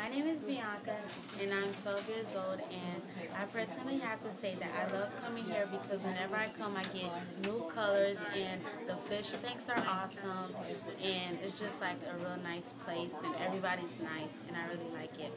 my name is Bianca and I'm 12 years old and I personally have to say that I love coming here because whenever I come I get new colors and the fish tanks are awesome and it's just like a real nice place and everybody's nice and I really like it.